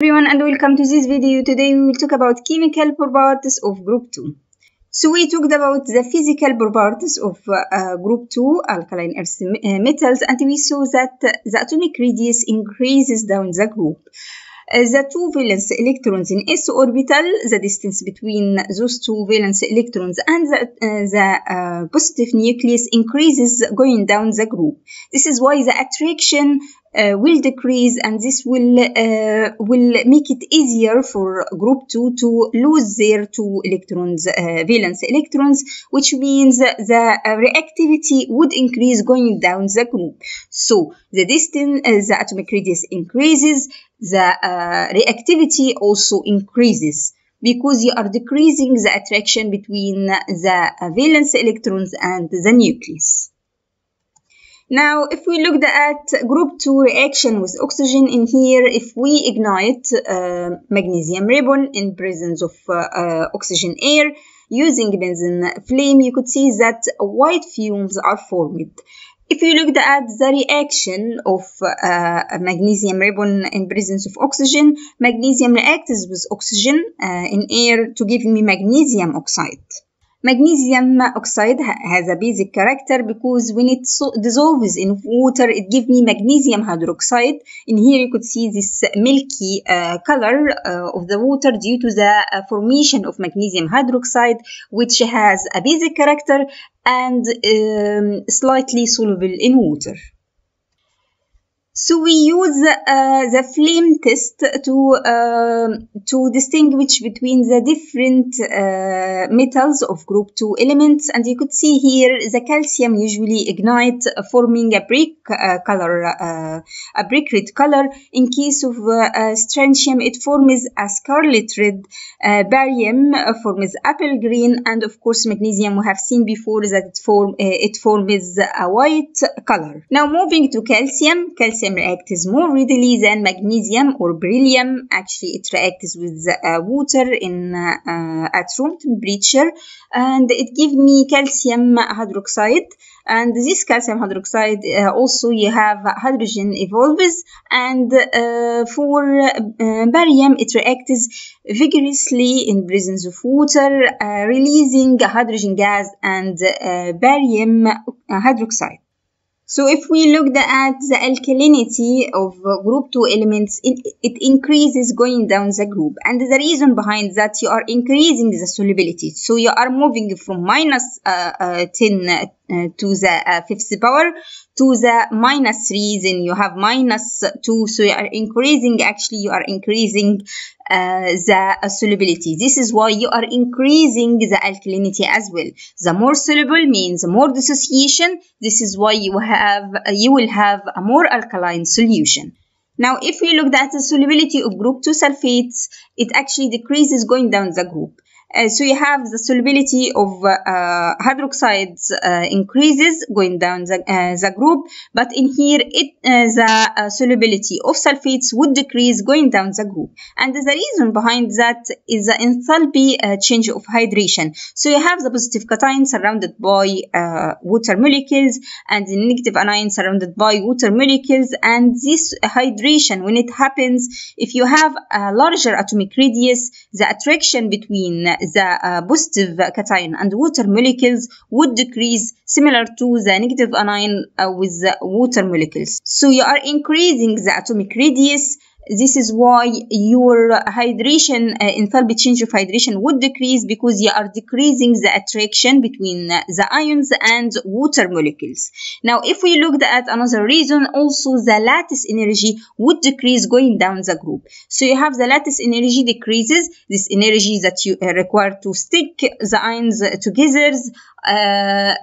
everyone and welcome to this video. Today we will talk about chemical properties of group 2. So we talked about the physical properties of uh, group 2 alkaline earth metals and we saw that the atomic radius increases down the group. Uh, the two valence electrons in s orbital, the distance between those two valence electrons and the, uh, the uh, positive nucleus increases going down the group. This is why the attraction uh, will decrease and this will uh, will make it easier for group 2 to lose their two electrons uh, valence electrons which means the reactivity would increase going down the group. So the distance the atomic radius increases the reactivity also increases. Because you are decreasing the attraction between the valence electrons and the nucleus now, if we looked at group 2 reaction with oxygen in here, if we ignite uh, magnesium ribbon in presence of uh, uh, oxygen air using Bunsen flame, you could see that white fumes are formed. If you looked at the reaction of uh, magnesium ribbon in presence of oxygen, magnesium reacts with oxygen uh, in air to give me magnesium oxide. Magnesium oxide has a basic character because when it so dissolves in water, it gives me magnesium hydroxide. In here, you could see this milky uh, color uh, of the water due to the uh, formation of magnesium hydroxide, which has a basic character and um, slightly soluble in water. So we use uh, the flame test to uh, to distinguish between the different uh, metals of group 2 elements. And you could see here the calcium usually ignite uh, forming a brick uh, color uh, a brick red color. In case of strontium it forms a scarlet red barium forms apple green. And of course magnesium we have seen before that it form it forms a white color. Now moving to calcium. Calcium reacts more readily than magnesium or beryllium. Actually, it reacts with uh, water in uh, at room temperature, and it gives me calcium hydroxide. And this calcium hydroxide uh, also you have hydrogen evolves, and uh, for uh, barium it reacts vigorously in presence of water, uh, releasing hydrogen gas and barium hydroxide. So if we looked at the alkalinity of group 2 elements, it, it, increases going down the group. And the reason behind that, you are increasing the solubility. So you are moving from minus, uh, uh, 10 uh, to the uh, fifth power to the minus 3, then you have minus 2. So you are increasing, actually you are increasing uh, the solubility. This is why you are increasing the alkalinity as well. The more soluble means more dissociation. This is why you have you will have a more alkaline solution. Now, if we looked at the solubility of group 2 sulfates, it actually decreases going down the group. Uh, so you have the solubility of uh, hydroxides uh, increases going down the, uh, the group, but in here it uh, the solubility of sulfates would decrease going down the group. And the reason behind that is the enthalpy change of hydration. So you have the positive cation surrounded by water molecules and the negative anion surrounded by water molecules. And this hydration, when it happens, if you have a larger atomic radius, the attraction between the positive cation and water molecules would decrease similar to the negative anion uh, with the water molecules. So you are increasing the atomic radius this is why your hydration uh, enthalpy change of hydration would decrease because you are decreasing the attraction between the ions and water molecules. Now, if we looked at another reason, also the lattice energy would decrease going down the group. So you have the lattice energy decreases, this energy that you uh, require to stick the ions together uh,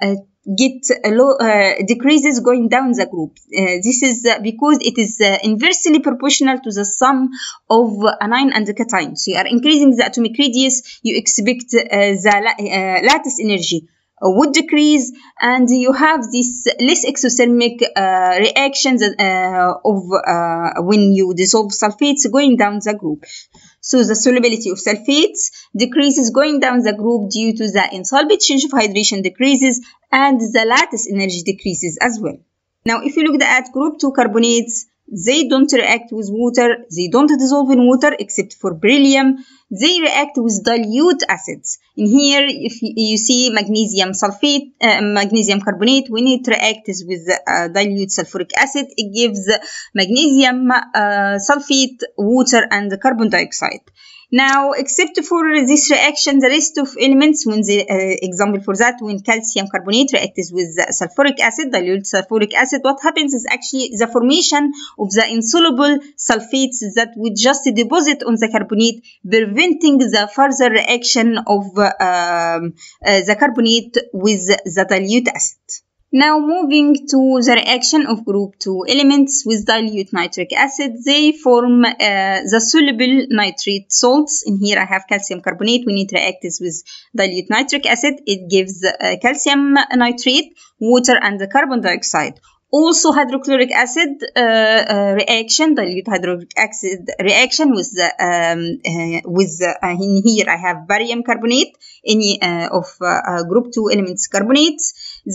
uh get low, uh, decreases going down the group. Uh, this is uh, because it is uh, inversely proportional to the sum of anion and the cation. So you are increasing the atomic radius, you expect uh, the uh, lattice energy would decrease and you have this less exothermic reactions of when you dissolve sulfates going down the group. So the solubility of sulfates decreases going down the group due to the enthalpy change of hydration decreases and the lattice energy decreases as well. Now, if you look at group 2 carbonates, they don't react with water, they don't dissolve in water except for beryllium, they react with dilute acids. In here, if you see magnesium sulfate, uh, magnesium carbonate, when it reacts with uh, dilute sulfuric acid, it gives magnesium uh, sulfate, water, and carbon dioxide. Now, except for this reaction, the rest of elements, when the uh, example for that, when calcium carbonate reacts with sulfuric acid, dilute sulfuric acid, what happens is actually the formation of the insoluble sulfates that would just deposit on the carbonate, preventing the further reaction of um, uh, the carbonate with the dilute acid. Now moving to the reaction of group 2 elements with dilute nitric acid, they form uh, the soluble nitrate salts. In here I have calcium carbonate. we When react this with dilute nitric acid, it gives uh, calcium nitrate, water and the carbon dioxide also hydrochloric acid uh, uh, reaction dilute hydrochloric acid reaction with the um, uh, with the, in here I have barium carbonate any of group 2 elements carbonates.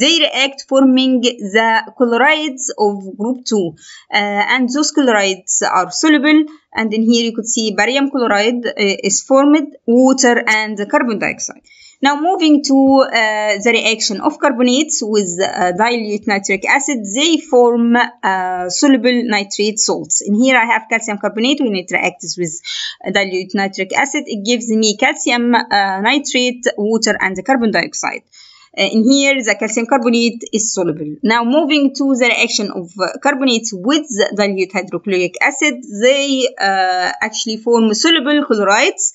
They react forming the chlorides of group 2 uh, and those chlorides are soluble. And in here you could see barium chloride is formed water and carbon dioxide now moving to uh, the reaction of carbonates with uh, dilute nitric acid, they form uh, soluble nitrate salts. In here I have calcium carbonate when it reacts with dilute nitric acid. It gives me calcium uh, nitrate, water and the carbon dioxide. Uh, in here, the calcium carbonate is soluble. Now, moving to the reaction of uh, carbonates with dilute hydrochloric acid, they uh, actually form soluble chlorides,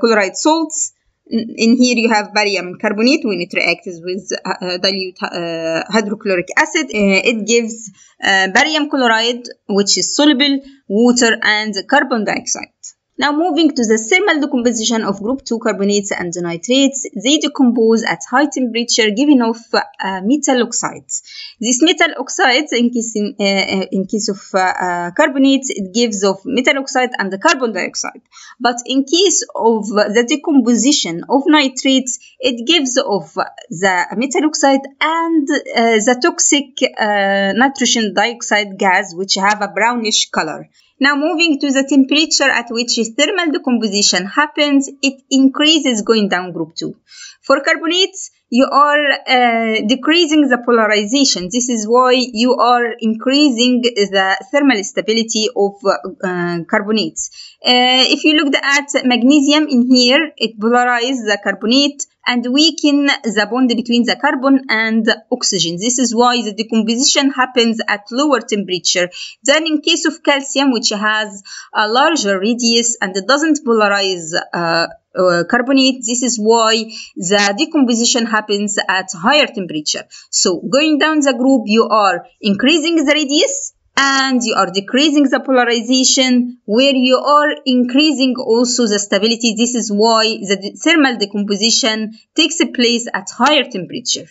chloride salts, in here you have barium carbonate when it reacts with uh, dilute uh, hydrochloric acid. Uh, it gives uh, barium chloride which is soluble water and carbon dioxide now moving to the thermal decomposition of group 2 carbonates and nitrates, they decompose at high temperature giving off uh, metal oxides. These metal oxides, in case, in, uh, uh, in case of uh, uh, carbonates, it gives off metal oxide and the carbon dioxide. But in case of the decomposition of nitrates, it gives off the metal oxide and uh, the toxic nitrogen dioxide gas, which have a brownish color. Now moving to the temperature at which thermal decomposition happens, it increases going down group 2. For carbonates, you are uh, decreasing the polarization. This is why you are increasing the thermal stability of uh, carbonates. Uh, if you looked at magnesium in here, it polarizes the carbonate and weaken the bond between the carbon and oxygen. This is why the decomposition happens at lower temperature than in case of calcium, which has a larger radius and doesn't polarize uh, uh, carbonate. This is why the decomposition happens at higher temperature. So going down the group, you are increasing the radius and you are decreasing the polarization where you are increasing also the stability. This is why the thermal decomposition takes place at higher temperature.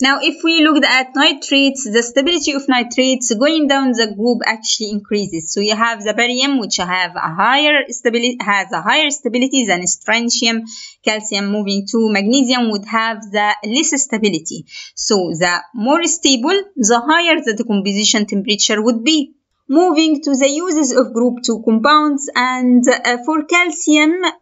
Now, if we looked at nitrates, the stability of nitrates going down the group actually increases. So you have the barium, which have a higher stability, has a higher stability than strontium. Calcium moving to magnesium would have the less stability. So the more stable, the higher the decomposition temperature would be. Moving to the uses of group 2 compounds and uh, for calcium uh,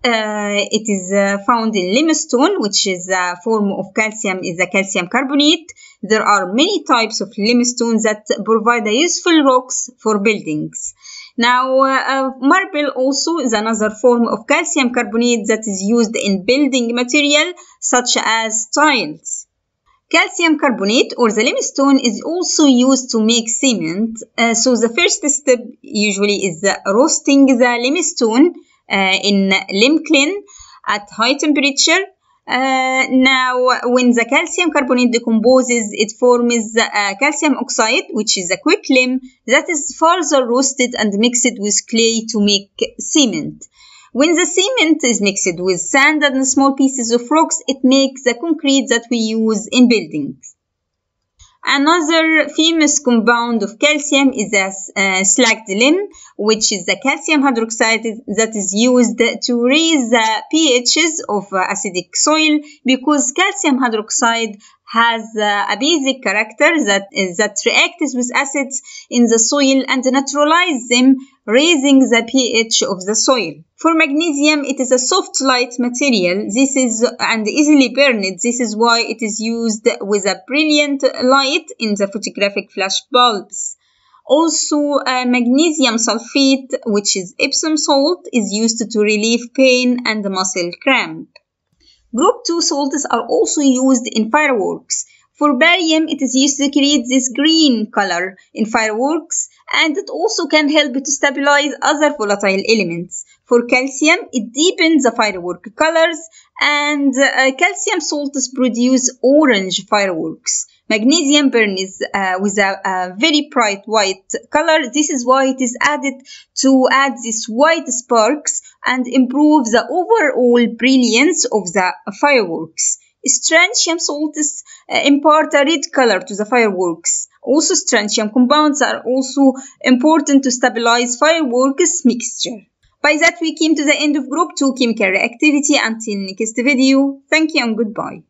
it is uh, found in limestone which is a form of calcium is a calcium carbonate. There are many types of limestone that provide useful rocks for buildings. Now uh, marble also is another form of calcium carbonate that is used in building material such as tiles. Calcium carbonate or the limestone is also used to make cement. Uh, so the first step usually is roasting the limestone uh, in lime kiln at high temperature. Uh, now, when the calcium carbonate decomposes, it forms uh, calcium oxide, which is a quick lime that is further roasted and mixed with clay to make cement. When the cement is mixed with sand and small pieces of rocks, it makes the concrete that we use in buildings. Another famous compound of calcium is a uh, slaked lime, which is the calcium hydroxide that is used to raise the pHs of acidic soil because calcium hydroxide has uh, a basic character that, that reacts with acids in the soil and neutralize them, raising the pH of the soil. For magnesium, it is a soft light material. This is and easily burned. This is why it is used with a brilliant light in the photographic flash bulbs. Also, uh, magnesium sulfate, which is Epsom salt, is used to relieve pain and muscle cramp. Group 2 salts are also used in fireworks. For barium, it is used to create this green color in fireworks and it also can help to stabilize other volatile elements. For calcium, it deepens the firework colors and uh, calcium salts produce orange fireworks. Magnesium burns uh, with a, a, very bright white color. This is why it is added to add these white sparks and improve the overall brilliance of the fireworks. Strontium salts uh, impart a red color to the fireworks. Also, strontium compounds are also important to stabilize fireworks mixture. By that, we came to the end of group 2 chemical reactivity. Until next video, thank you and goodbye.